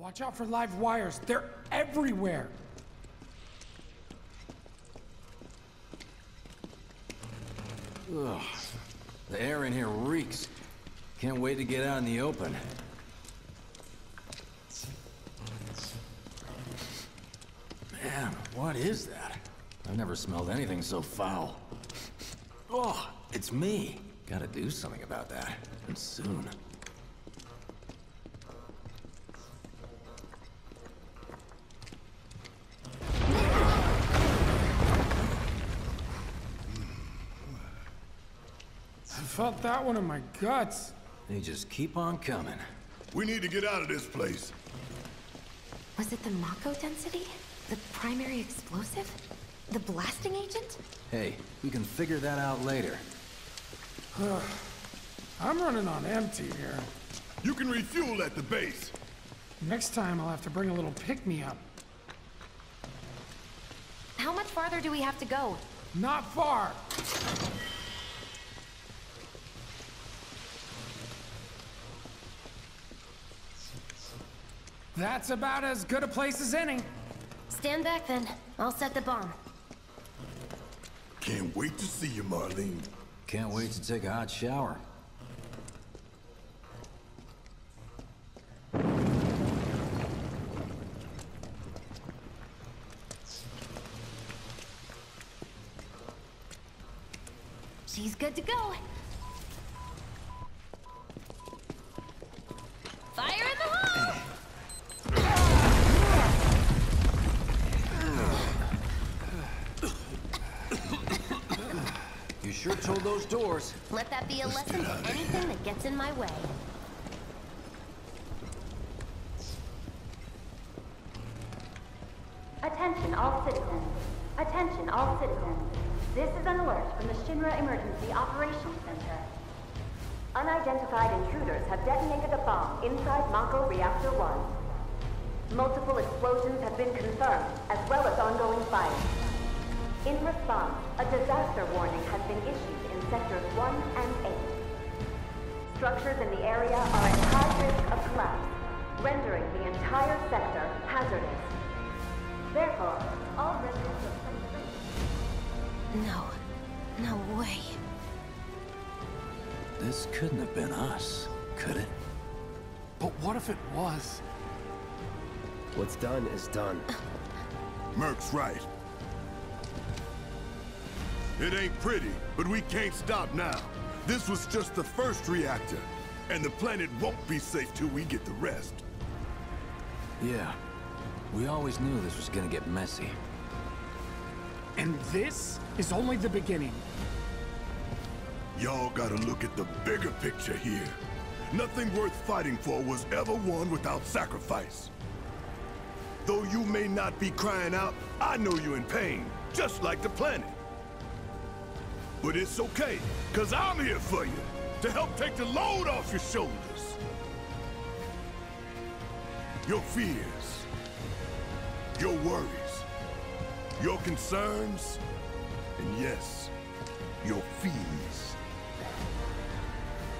Watch out for live wires. They're everywhere. Ugh. The air in here reeks. Can't wait to get out in the open. Man, what is that? I've never smelled anything so foul. Oh, it's me. Gotta do something about that. And soon. That one in my guts. They just keep on coming. We need to get out of this place. Was it the Mako density? The primary explosive? The blasting agent? Hey, we can figure that out later. I'm running on empty here. You can refuel at the base. Next time I'll have to bring a little pick-me-up. How much farther do we have to go? Not far. That's about as good a place as any. Stand back then. I'll set the bomb. Can't wait to see you, Marlene. Can't wait to take a hot shower. She's good to go. Those doors. Let that be a lesson to anything that gets in my way. Attention all citizens. Attention all citizens. This is an alert from the Shinra Emergency Operations Center. Unidentified intruders have detonated a bomb inside Mako Reactor 1. Multiple explosions have been confirmed, as well as ongoing fire. In response, a disaster warning has been issued in Sectors 1 and 8. Structures in the area are at high risk of collapse, rendering the entire sector hazardous. Therefore, all residents of Sector No. No way. This couldn't have been us, could it? But what if it was? What's done is done. Merc's right. It ain't pretty, but we can't stop now. This was just the first reactor, and the planet won't be safe till we get the rest. Yeah. We always knew this was gonna get messy. And this is only the beginning. Y'all gotta look at the bigger picture here. Nothing worth fighting for was ever won without sacrifice. Though you may not be crying out, I know you're in pain, just like the planet. But it's okay, cause I'm here for you, to help take the load off your shoulders. Your fears, your worries, your concerns, and yes, your fees.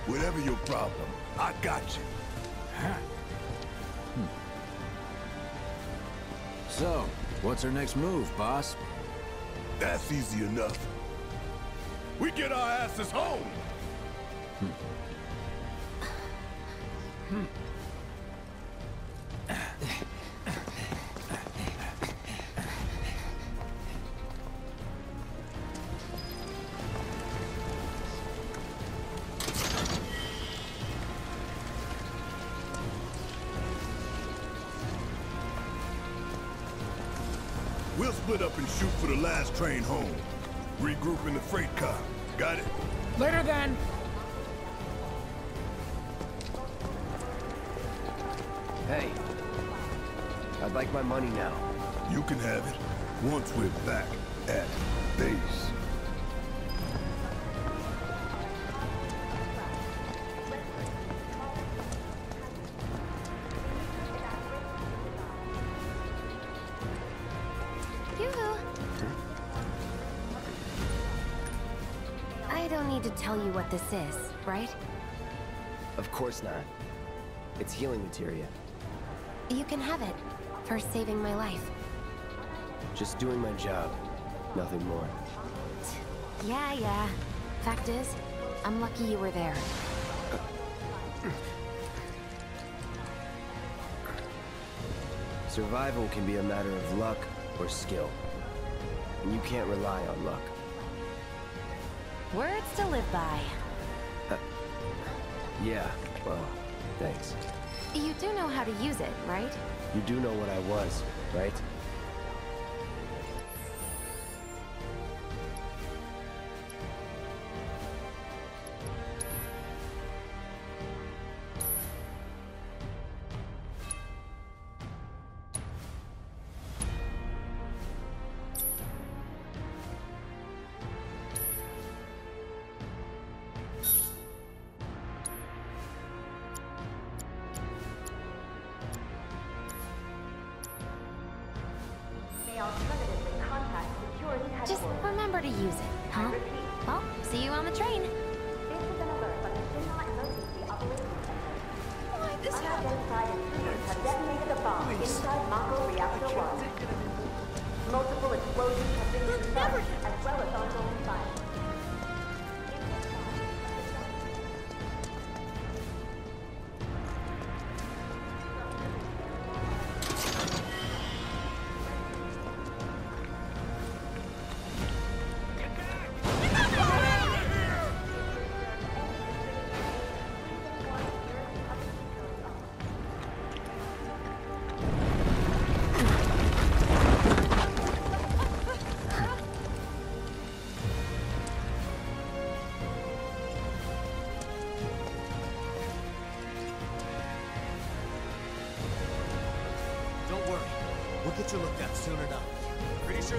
Whatever your problem, I got you. Hmm. So, what's our next move, boss? That's easy enough. We get our asses home. We'll once we're back at base. Yoo-hoo. I don't need to tell you what this is, right? Of course not. It's healing materia. You can have it. For saving my life. Just doing my job. Nothing more. Yeah, yeah. Fact is, I'm lucky you were there. Survival can be a matter of luck or skill. And you can't rely on luck. Words to live by. Uh, yeah, well, thanks. You do know how to use it, right? You do know what I was, right?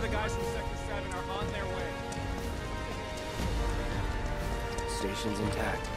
The guys from Sector 7 are on their way. Station's intact.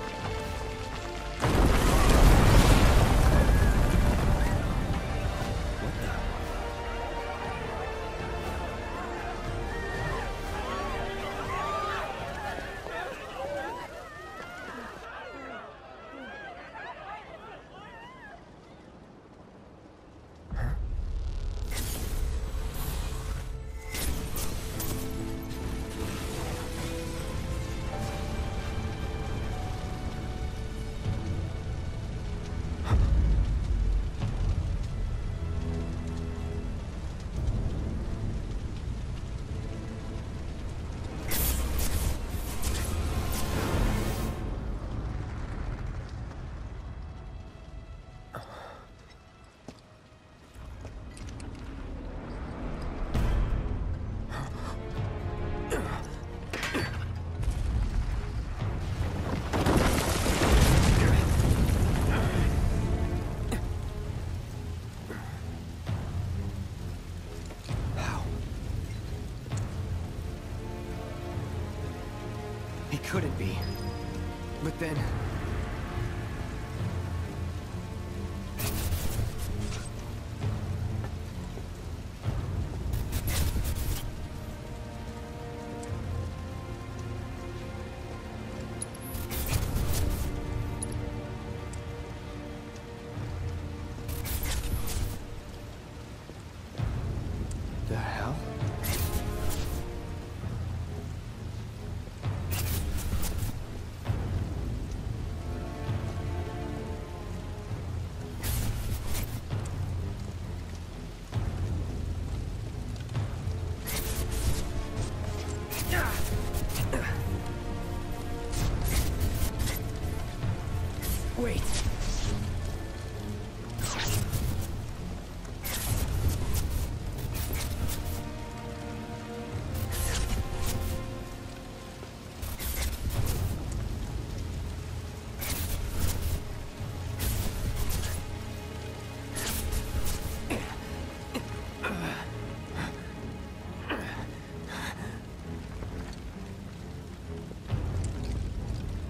He couldn't be. But then... Wait.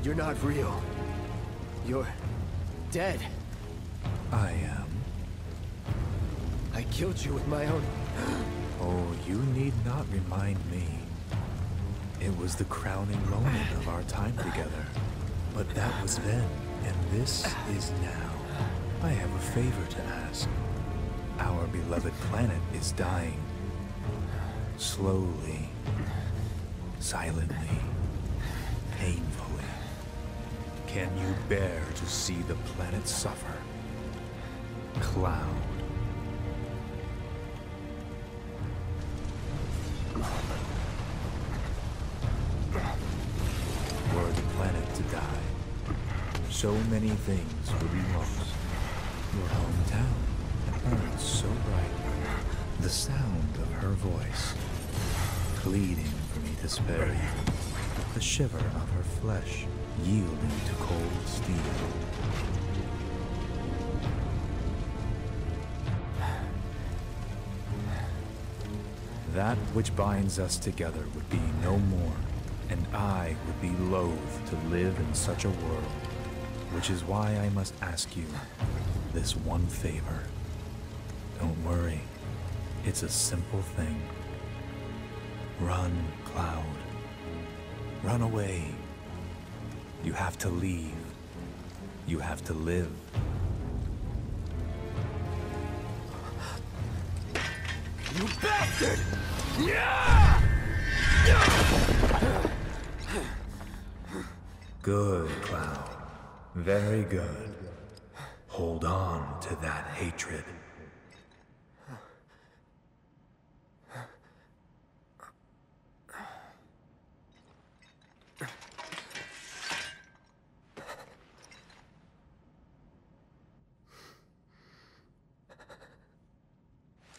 You're not real. Dead. I am. I killed you with my own. Oh, you need not remind me. It was the crowning moment of our time together. But that was then, and this is now. I have a favor to ask. Our beloved planet is dying. Slowly, silently, Can you bear to see the planet suffer? Cloud. Were the planet to die, so many things would be lost. Your hometown burns so bright. The sound of her voice, pleading for me to spare you. The shiver of her flesh, yielding to cold steel. That which binds us together would be no more, and I would be loath to live in such a world, which is why I must ask you this one favor. Don't worry, it's a simple thing. Run, Cloud. Run away. You have to leave. You have to live. You bastard! Good, Cloud. Very good. Hold on to that hatred.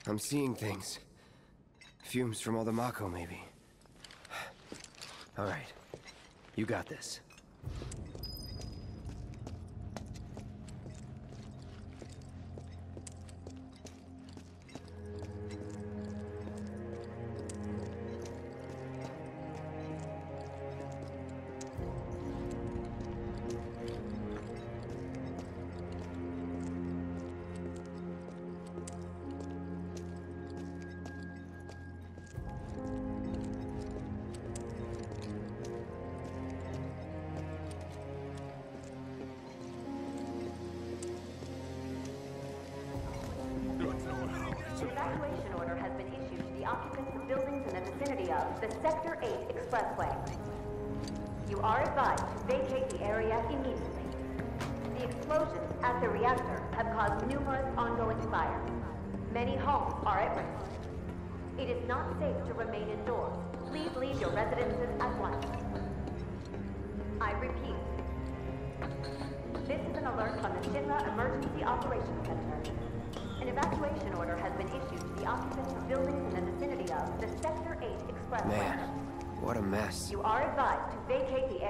I'm seeing things. Fumes from all the Mako, maybe. All right. You got this.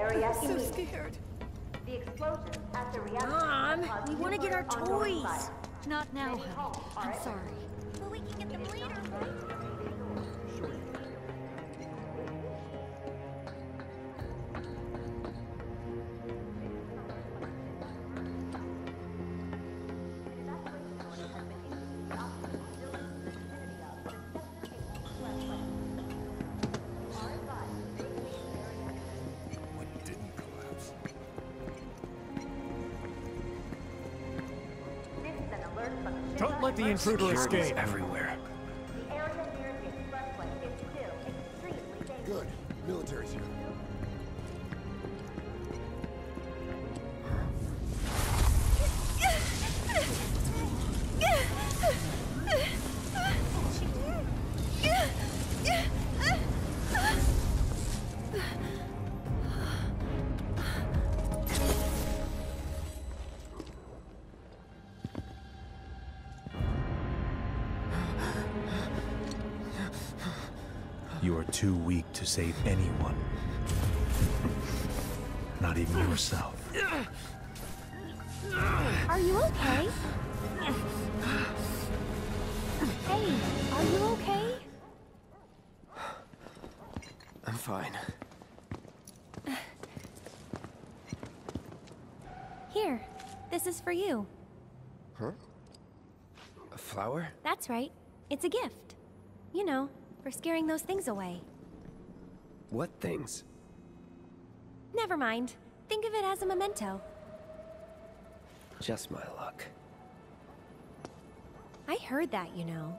Vacate the area immediately. The explosions at the reactor Mom, we want to get our toys. Not now, honey. I'm sorry. risk. But we can get them It is later. Intruder escape. everywhere. Fine. Here, this is for you. Huh? A flower? That's right. It's a gift. You know, for scaring those things away. What things? Never mind. Think of it as a memento. Just my luck. I heard that, you know.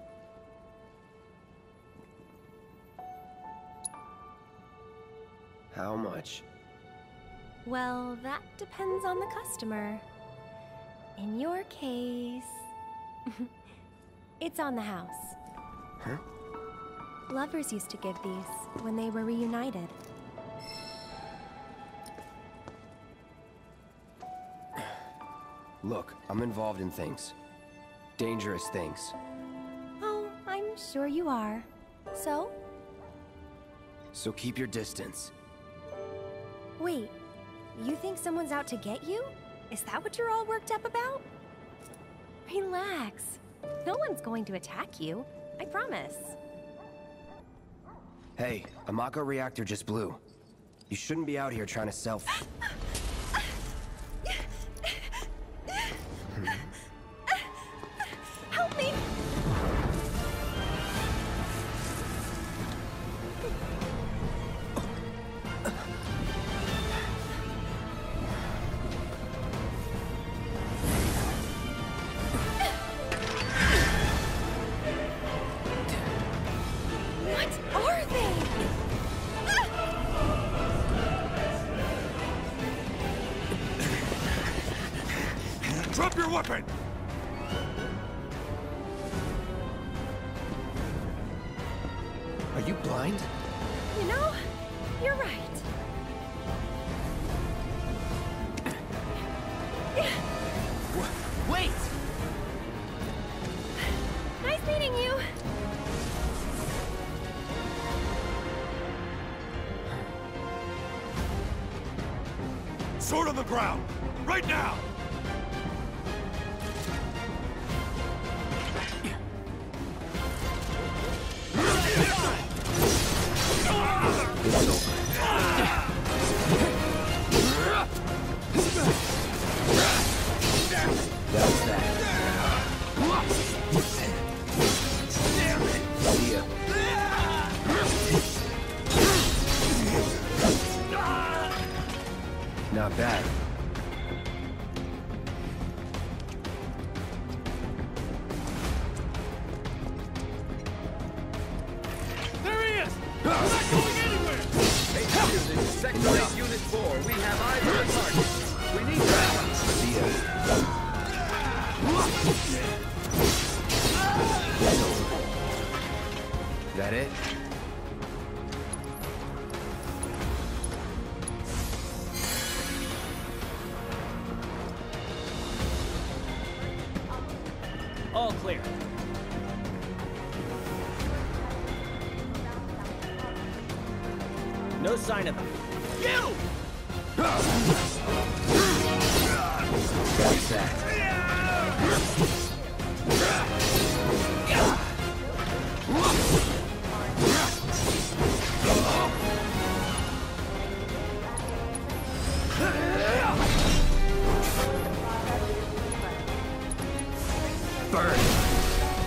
How much? Well, that depends on the customer. In your case... it's on the house. Huh? Lovers used to give these when they were reunited. Look, I'm involved in things. Dangerous things. Oh, I'm sure you are. So? So keep your distance. Wait, you think someone's out to get you? Is that what you're all worked up about? Relax. No one's going to attack you. I promise. Hey, a Mako reactor just blew. You shouldn't be out here trying to sell... ground!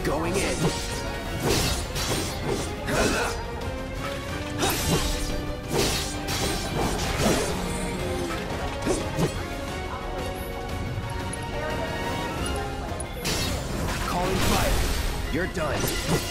Going in. Calling fire. You're done.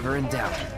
ever in doubt.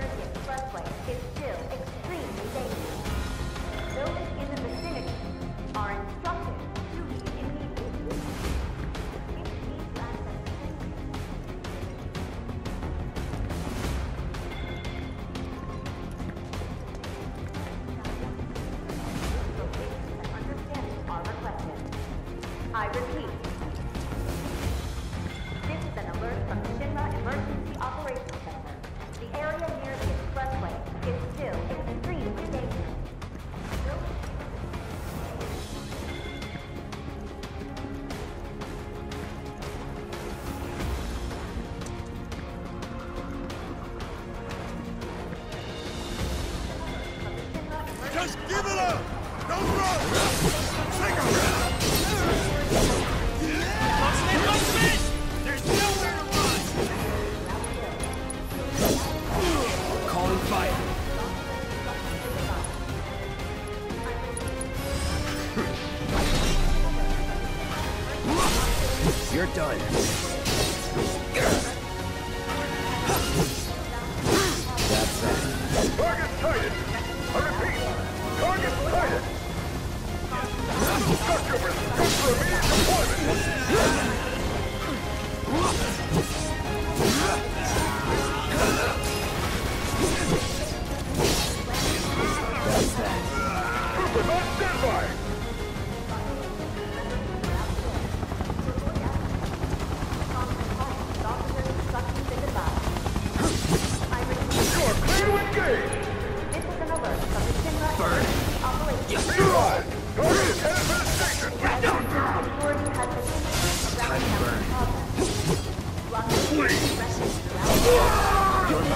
Don't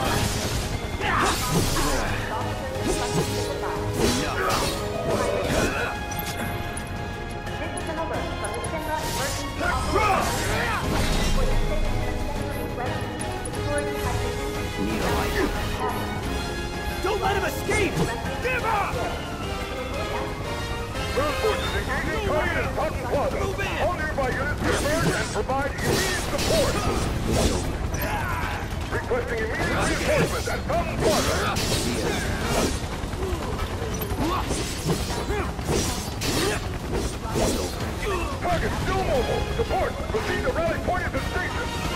let him escape! Give up! Move. All nearby units and provide immediate support. Requesting immediate reinforcements at Fountain Plaza. Target still mobile. Support. Proceed to rally point at the station.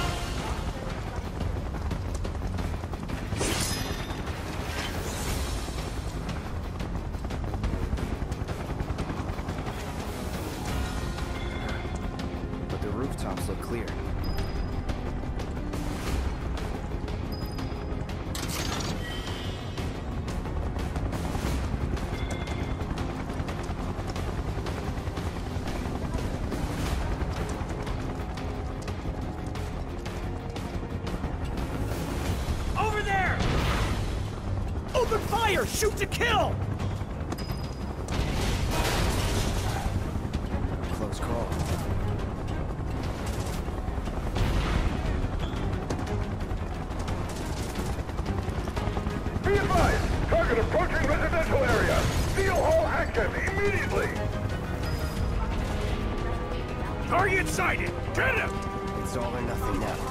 approaching residential area. Steel hall active immediately. Target sighted. Get him! It's all or nothing now.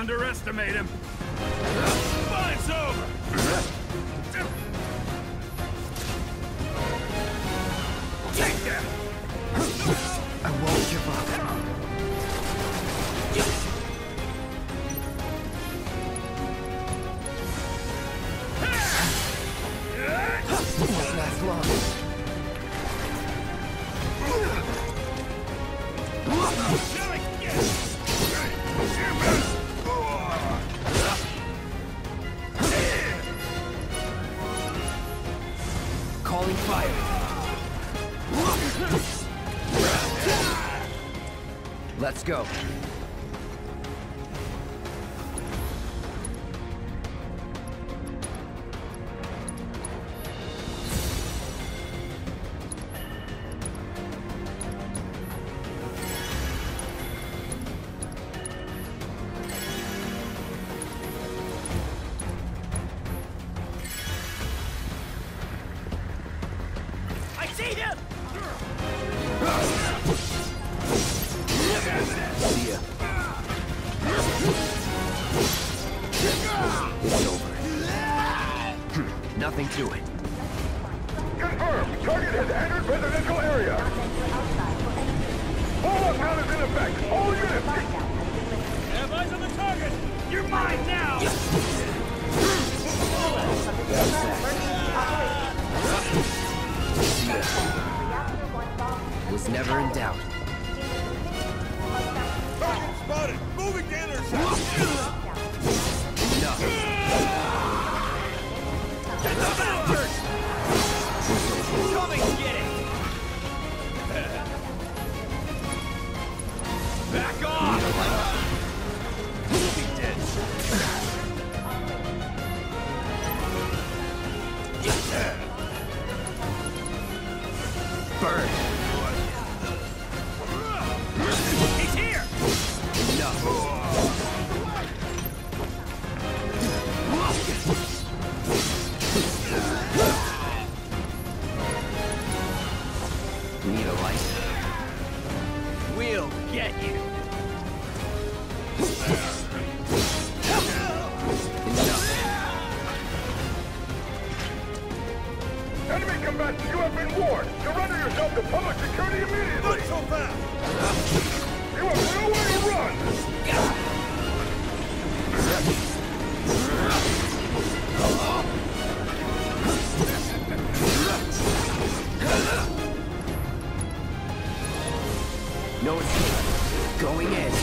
underestimate him. Fight's over! Take that! I won't give up. Go. It's over. Hmm, Nothing to it. Confirmed. Target has entered residential area. Full lockdown is in effect. All units. Have eyes on the target! You're mine now! Was never in doubt. Target spotted. Moving to intercept. Enough. Enemy you have been warned. Surrender yourself to public security immediately. Not so fast. You have no way to run. No escape. Going in.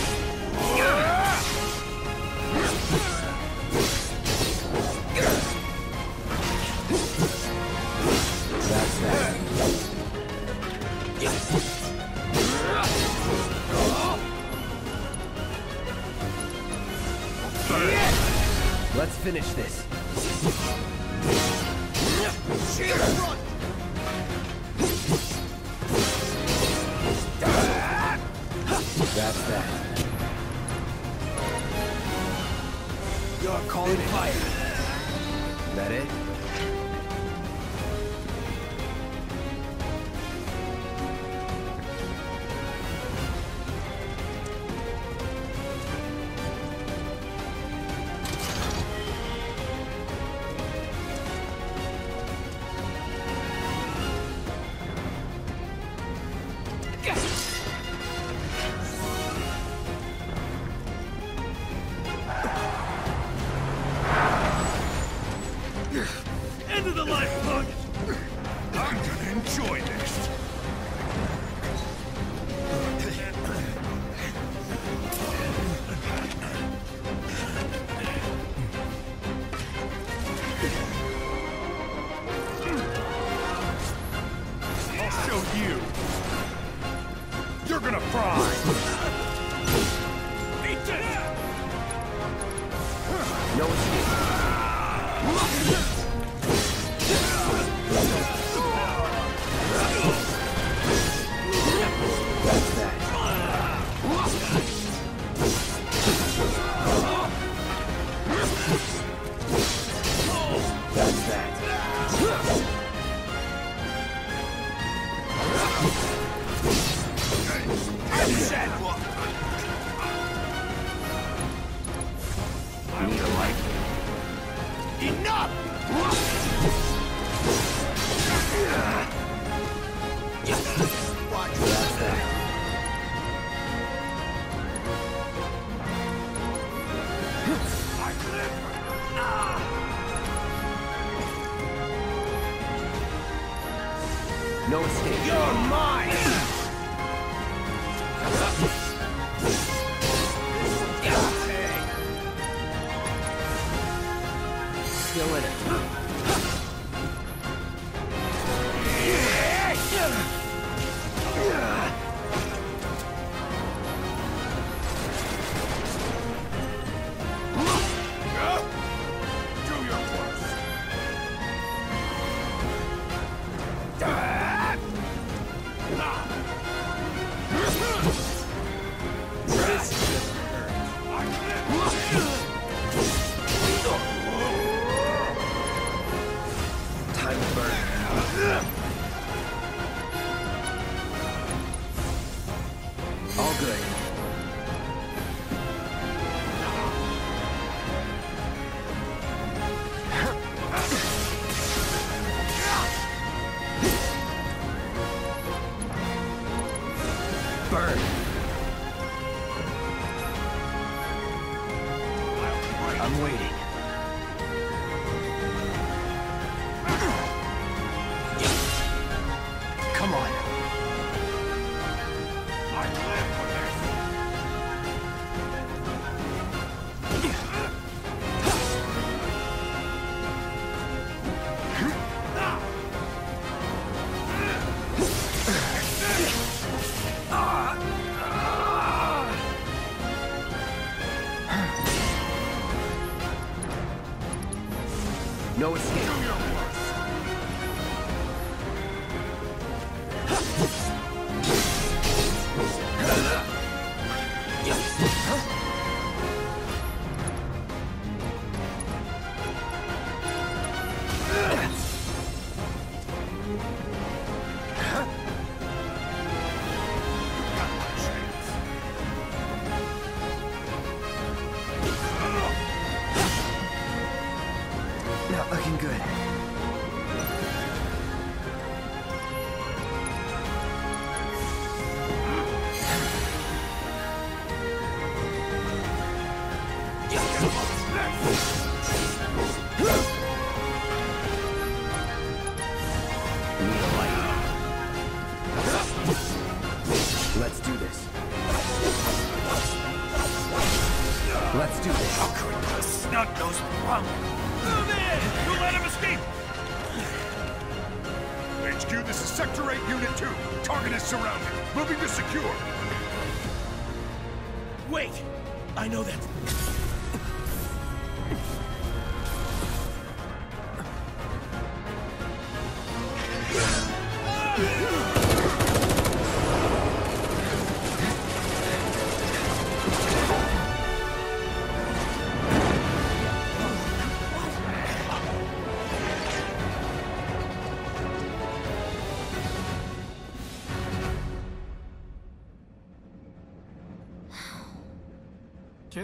No escape. You're mine! Come on. No Let's do this. How could the snot-nosed punk? Move in! You let him escape! HQ, this is Sector 8, Unit 2. Target is surrounded. Moving to secure. Wait! I know that.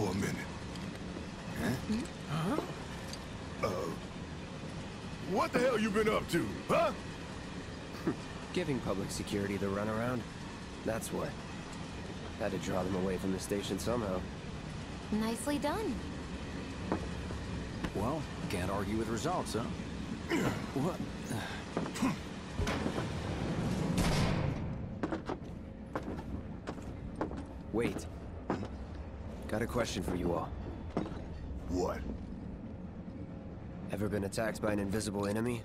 For a minute. Huh? Uh, what the hell you been up to, huh? Giving public security the runaround. That's what. Had to draw them away from the station somehow. Nicely done. Well, can't argue with results, huh? what? Wait. Got a question for you all. What? Ever been attacked by an invisible enemy?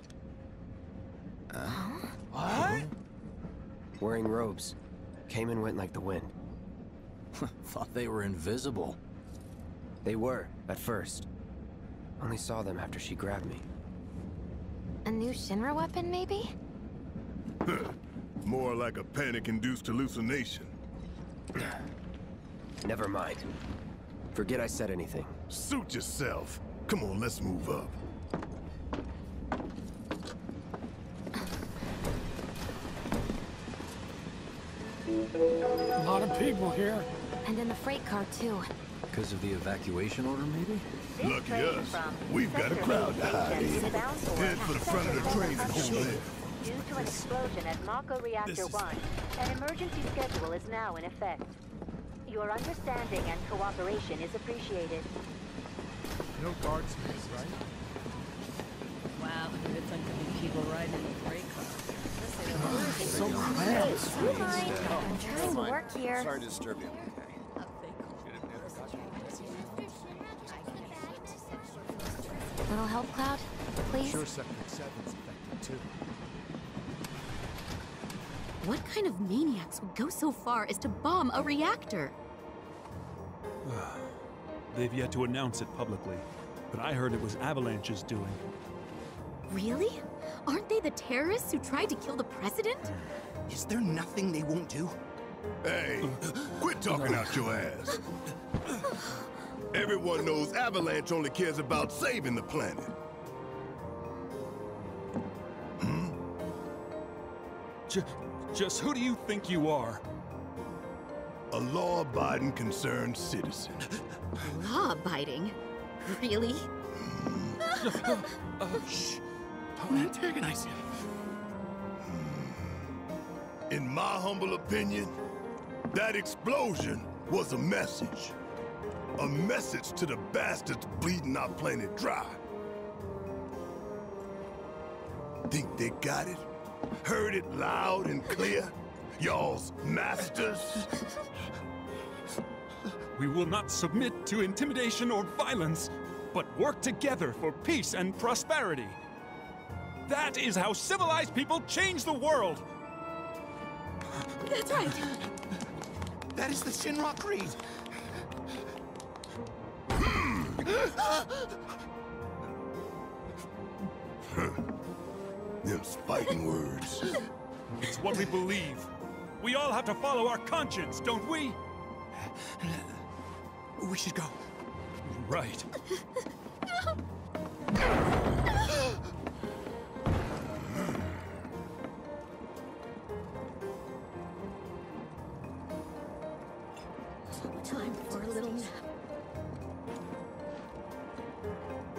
What? Wearing robes. Came and went like the wind. Thought they were invisible. They were, at first. Only saw them after she grabbed me. A new Shinra weapon, maybe? More like a panic-induced hallucination. Never mind. Forget I said anything. Suit yourself. Come on, let's move up. A lot of people here. And in the freight car, too. Because of the evacuation order, maybe? Lucky us. We've got a crowd to hide in. Head for the front of the train and hold there. Due to an explosion at Mako Reactor This is- 1, an emergency schedule is now in effect. Your understanding and cooperation is appreciated. No guardsmiths, right? Wow, look at the bunch of people riding in the freight car. So cramped. Don't mind. I'm trying to work here. Sorry to disturb you. Little help, Cloud? Please? Sure, Sector 7's affected too. What kind of maniacs would go so far as to bomb a reactor? They've yet to announce it publicly, but I heard it was Avalanche's doing. Really? Aren't they the terrorists who tried to kill the president? Is there nothing they won't do? Hey, quit talking out your ass. Everyone knows Avalanche only cares about saving the planet. Hmm? Just, just who do you think you are? A law-abiding concerned citizen. Law-abiding? Really? Oh, shh. Don't antagonize him. Hmm. In my humble opinion, that explosion was a message. A message to the bastards bleeding our planet dry. Think they got it? Heard it loud and clear? Y'all's masters? We will not submit to intimidation or violence, but work together for peace and prosperity. That is how civilized people change the world! That's right. That is the Shinra Creed. Hmm. Them's fighting words. It's what we believe. We all have to follow our conscience, don't we? We should go. Right. Time for a little nap.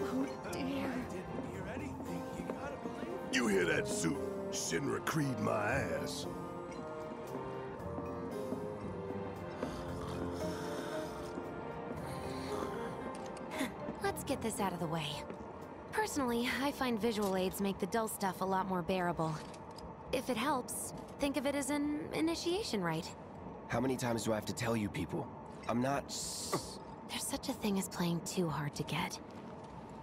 Oh dear. You hear that suit? Shinra Creed my ass. Get this out of the way. Personally, I find visual aids make the dull stuff a lot more bearable. If it helps, think of it as an initiation rite. How many times do I have to tell you people? I'm not... There's such a thing as playing too hard to get.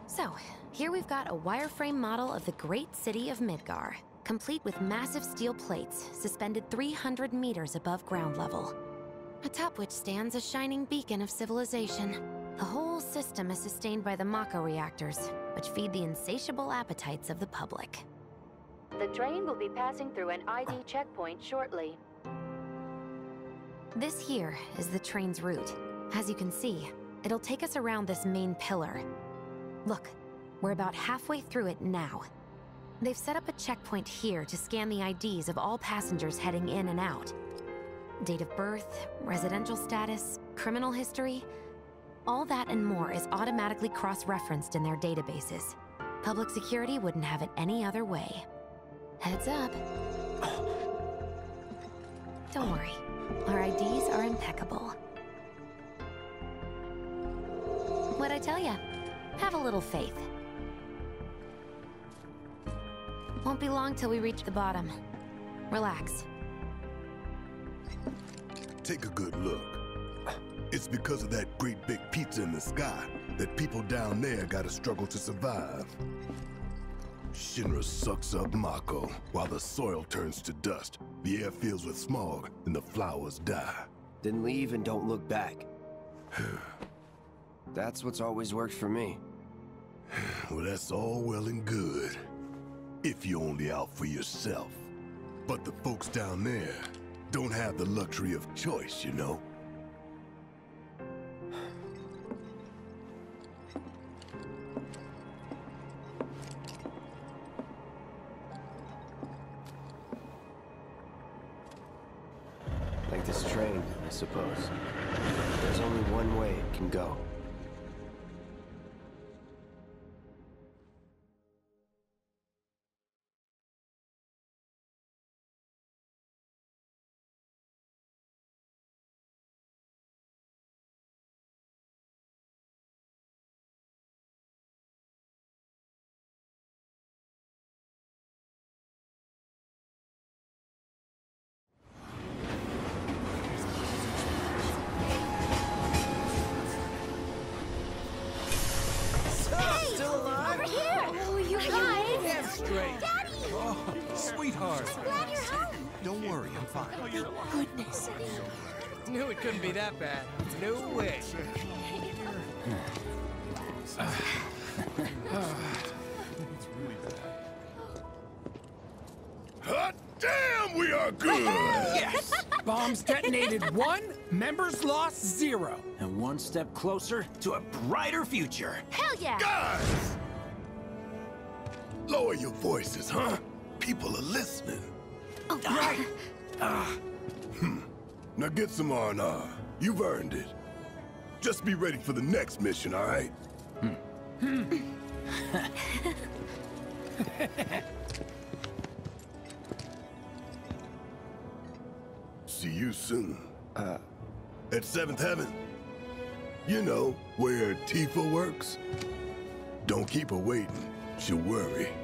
So, here we've got a wireframe model of the great city of Midgar, complete with massive steel plates suspended 300 meters above ground level. Atop which stands a shining beacon of civilization. The whole system is sustained by the Mako reactors, which feed the insatiable appetites of the public. The train will be passing through an ID checkpoint shortly. This here is the train's route. As you can see, it'll take us around this main pillar. Look, we're about halfway through it now. They've set up a checkpoint here to scan the IDs of all passengers heading in and out. Date of birth, residential status, criminal history, all that and more is automatically cross-referenced in their databases. Public security wouldn't have it any other way. Heads up. Don't worry, our IDs are impeccable. What'd I tell ya? Have a little faith. Won't be long till we reach the bottom. Relax. Take a good look. It's because of that great big pizza in the sky that people down there gotta struggle to survive. Shinra sucks up Mako while the soil turns to dust, the air fills with smog, and the flowers die. Then leave and don't look back. That's what's always worked for me. Well, that's all well and good. If you're only out for yourself. But the folks down there don't have the luxury of choice, you know? Straight. Daddy! Oh, sweetheart. Glad you're home. Don't worry, I'm fine. Oh, goodness. Knew it couldn't be that bad. No way. Hot Damn, we are good! yes! Bombs detonated one, members lost zero. And one step closer to a brighter future. Hell yeah! Guys! Lower your voices, huh? People are listening. Oh, right. Ah. Hmm. Now get some R&R. You've earned it. Just be ready for the next mission, all right? Hmm. See you soon. Uh, at Seventh Heaven. You know, where Tifa works. Don't keep her waiting. She'll worry.